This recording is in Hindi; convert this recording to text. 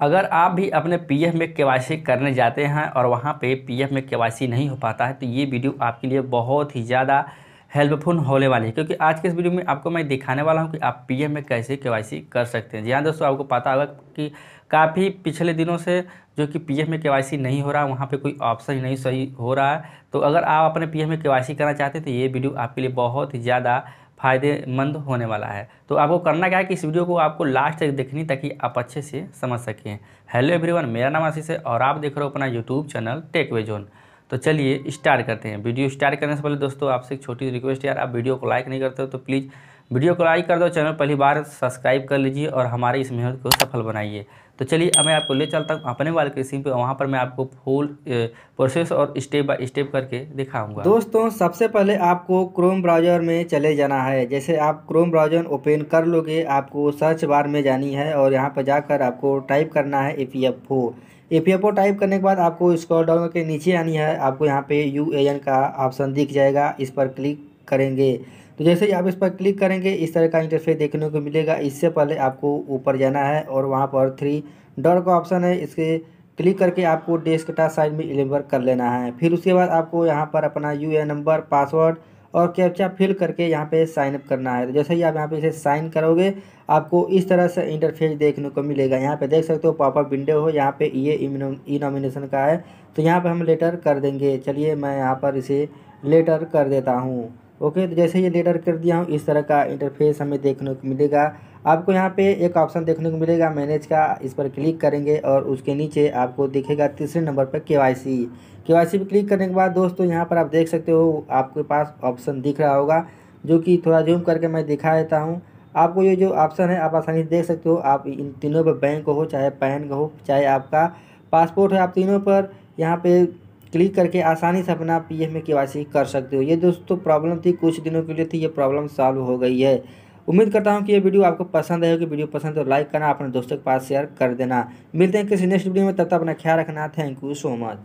अगर आप भी अपने पीएफ में केवाईसी करने जाते हैं और वहाँ पे पीएफ में केवाईसी नहीं हो पाता है तो ये वीडियो आपके लिए बहुत ही ज़्यादा हेल्पफुल होने वाली है। क्योंकि आज के इस वीडियो में आपको मैं दिखाने वाला हूँ कि आप पीएफ में कैसे केवाईसी कर सकते हैं। जी हाँ दोस्तों, आपको पता होगा कि काफ़ी पिछले दिनों से जो कि पीएफ में केवाईसी नहीं हो रहा है वहाँ पे कोई ऑप्शन ही नहीं सही हो रहा है। तो अगर आप अपने पीएफ में केवाईसी करना चाहते हैं तो ये वीडियो आपके लिए बहुत ही ज़्यादा फ़ायदेमंद होने वाला है। तो आपको करना क्या है कि इस वीडियो को आपको लास्ट तक देखनी ताकि आप अच्छे से समझ सकें। हेलो एवरीवन मेरा नाम आशीष है और आप देख रहे हो अपना YouTube channel tech way zone तो चलिए स्टार्ट करते हैं। वीडियो स्टार्ट करने से पहले दोस्तों, आपसे एक छोटी रिक्वेस्ट यार, आप वीडियो को लाइक नहीं करते हो तो प्लीज़ वीडियो को लाइक कर दो, चैनल पहली बार सब्सक्राइब कर लीजिए और हमारी इस मेहनत को सफल बनाइए। तो चलिए, अब मैं आपको ले चलता हूँ अपने वाले के सिम पे, वहाँ पर मैं आपको फुल प्रोसेस और स्टेप बाय स्टेप करके दिखाऊँगा। दोस्तों, सबसे पहले आपको क्रोम ब्राउज़र में चले जाना है। जैसे आप क्रोम ब्राउज़र ओपन कर लोगे, आपको सर्च बार में जानी है और यहाँ पर जाकर आपको टाइप करना है A P F O A P F O type करने के बाद आपको स्क्रॉल डाउन के नीचे आनी है। आपको यहाँ पे यू ए एन का ऑप्शन दिख जाएगा। इस पर क्लिक करेंगे। तो जैसे ही आप इस पर क्लिक करेंगे, इस तरह का इंटरफेस देखने को मिलेगा। इससे पहले आपको ऊपर जाना है और वहाँ पर थ्री डॉट का ऑप्शन है। इसके क्लिक करके आपको डेस्कटॉप साइड में इलेवर कर लेना है। फिर उसके बाद आपको यहाँ पर अपना यू ए नंबर पासवर्ड और कैप्चा फिल करके यहाँ पे साइन अप करना है। तो जैसे ही आप यहाँ पे इसे साइन करोगे, आपको इस तरह से इंटरफेस देखने को मिलेगा। यहाँ पे देख सकते हो पॉपअप विंडो हो। यहाँ पे ये ई नॉमिनेशन का है। तो यहाँ पे हम लेटर कर देंगे। चलिए मैं यहाँ पर इसे लेटर कर देता हूँ। ओके तो जैसे ये लेटर कर दिया हूँ, इस तरह का इंटरफेस हमें देखने को मिलेगा। आपको यहाँ पे एक ऑप्शन देखने को मिलेगा मैनेज का। इस पर क्लिक करेंगे और उसके नीचे आपको दिखेगा तीसरे नंबर पर के वाई सी। के वाई सी पर क्लिक करने के बाद दोस्तों, यहाँ पर आप देख सकते हो, आपके पास ऑप्शन दिख रहा होगा, जो कि थोड़ा जूम करके मैं दिखा देता हूँ। आपको ये जो ऑप्शन है, आप आसानी से देख सकते हो, आप इन तीनों पर बैंक हो, चाहे पैन हो, चाहे आपका पासपोर्ट है, आप तीनों पर यहाँ पे क्लिक करके आसानी से अपना पी में केवाईसी कर सकते हो। ये दोस्तों प्रॉब्लम थी, कुछ दिनों के लिए थी, ये प्रॉब्लम सॉल्व हो गई है। उम्मीद करता हूँ कि ये वीडियो आपको पसंद आएगी वीडियो पसंद तो लाइक करना, अपने दोस्तों के पास शेयर कर देना। मिलते हैं किसी नेक्स्ट वीडियो में, तब तक अपना ख्याल रखना। Thank you so much